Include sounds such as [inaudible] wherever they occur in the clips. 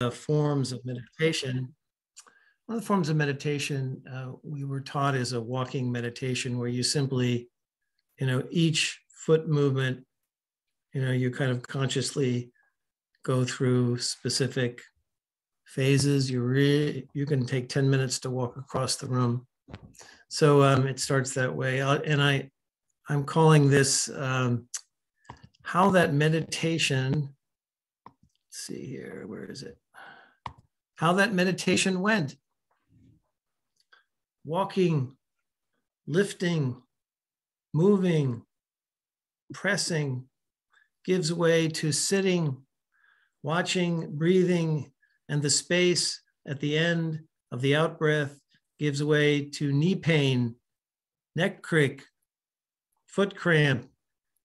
the forms of meditation. One of the forms of meditation uh, we were taught is a walking meditation where you simply, you know, each foot movement, you know, you kind of consciously go through specific phases. You re- you can take 10 minutes to walk across the room. So um, it starts that way. Uh, and I, I'm calling this um, how that meditation, let's see here, where is it? How that meditation went. Walking, lifting, moving, pressing gives way to sitting, watching, breathing, and the space at the end of the out breath gives way to knee pain, neck crick, foot cramp,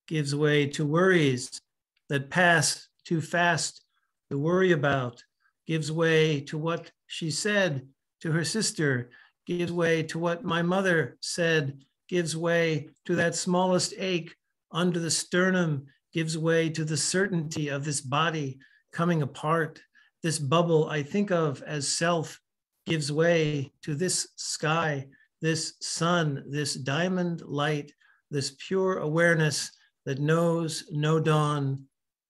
gives way to worries that pass too fast to worry about, gives way to what she said to her sister, gives way to what my mother said, gives way to that smallest ache under the sternum, gives way to the certainty of this body coming apart. This bubble I think of as self gives way to this sky, this sun, this diamond light, this pure awareness that knows no dawn,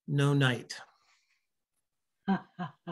no night. [laughs]